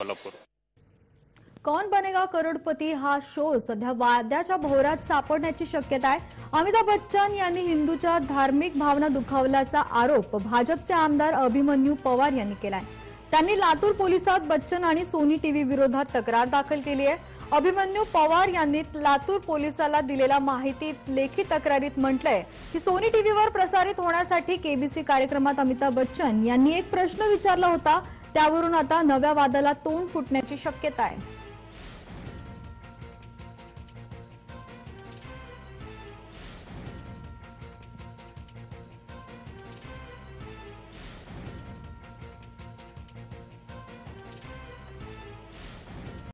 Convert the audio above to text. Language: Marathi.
कोल्हापूर. कौन बनेगा करोडपती हा शो सध्या वाद्याच्या भोवऱ्यात सापडण्याची शक्यता आहे. अमिताभ बच्चन यांनी हिंदूच्या धार्मिक भावना दुखावल्याचा आरोप भाजपचे आमदार अभिमन्यू पवार यांनी केलाय. त्यांनी लातूर पोलिसात बच्चन आणि सोनी टीव्ही विरोधात तक्रार दाखल केली आहे. अभिमन्यू पवार यांनी लातूर पोलिसाला दिलेल्या माहितीत लेखी तक्रारीत म्हटलंय की सोनी टीव्हीवर प्रसारित होण्यासाठी केबीसी कार्यक्रमात अमिताभ बच्चन यांनी एक प्रश्न विचारला होता त्यावरून आता नव्या वादाला तोंड फुटण्याची शक्यता आहे.